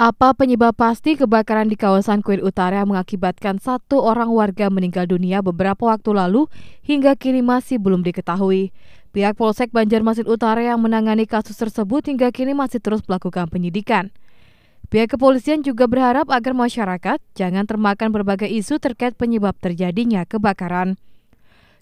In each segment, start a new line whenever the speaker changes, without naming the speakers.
Apa penyebab pasti kebakaran di kawasan Queen Utara yang mengakibatkan satu orang warga meninggal dunia beberapa waktu lalu hingga kini masih belum diketahui. Pihak Polsek Banjarmasin Utara yang menangani kasus tersebut hingga kini masih terus melakukan penyidikan. Pihak kepolisian juga berharap agar masyarakat jangan termakan berbagai isu terkait penyebab terjadinya kebakaran.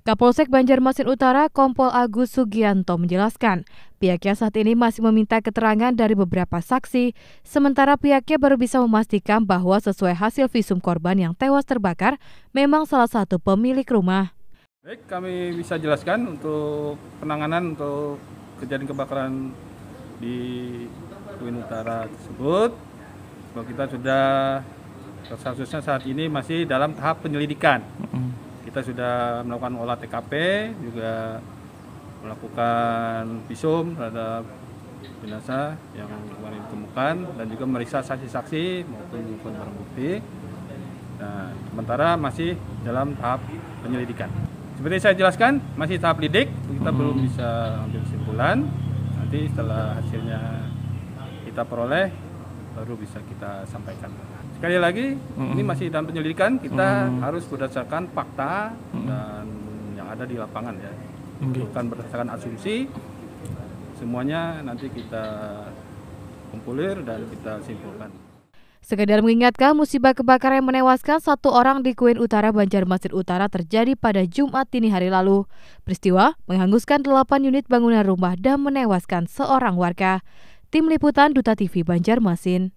Kapolsek Banjarmasin Utara Kompol Agus Sugianto menjelaskan, pihaknya saat ini masih meminta keterangan dari beberapa saksi, sementara pihaknya baru bisa memastikan bahwa sesuai hasil visum korban yang tewas terbakar memang salah satu pemilik rumah.
Baik, kami bisa jelaskan untuk penanganan untuk kejadian kebakaran di Twin Utara tersebut. Bahwa kita sudah kasusnya saat ini masih dalam tahap penyelidikan. Kita sudah melakukan olah TKP, juga melakukan visum terhadap jenazah yang kemarin ditemukan dan juga meriksa saksi-saksi maupun barang bukti. Nah, sementara masih dalam tahap penyelidikan. Seperti saya jelaskan, masih tahap lidik, kita hmm. belum bisa ambil kesimpulan. Nanti setelah hasilnya kita peroleh, baru bisa kita sampaikan. Sekali lagi, mm-hmm. ini masih dalam penyelidikan. Kita mm-hmm. harus berdasarkan fakta mm-hmm. dan yang ada di lapangan ya, okay. bukan berdasarkan asumsi. Semuanya nanti kita kumpulir dan kita simpulkan.
Sekedar mengingatkan musibah kebakaran yang menewaskan satu orang di Kuin Utara Banjarmasin Utara terjadi pada Jumat dini hari lalu. Peristiwa menghanguskan 8 unit bangunan rumah dan menewaskan seorang warga. Tim Liputan Duta TV Banjarmasin.